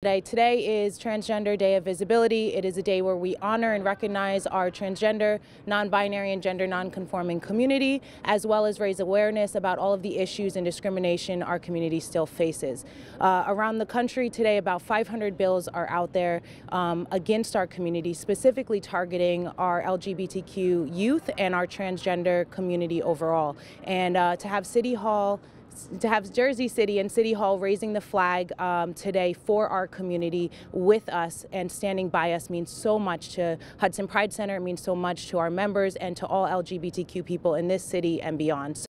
Today. Today is Transgender Day of Visibility. It is a day where we honor and recognize our transgender, non-binary, and gender non-conforming community, as well as raise awareness about all of the issues and discrimination our community still faces. Uh, around the country today, about 500 bills are out there um, against our community, specifically targeting our LGBTQ youth and our transgender community overall. And uh, to have City Hall to have Jersey City and City Hall raising the flag um, today for our community with us and standing by us means so much to Hudson Pride Center. It means so much to our members and to all LGBTQ people in this city and beyond.